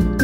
you.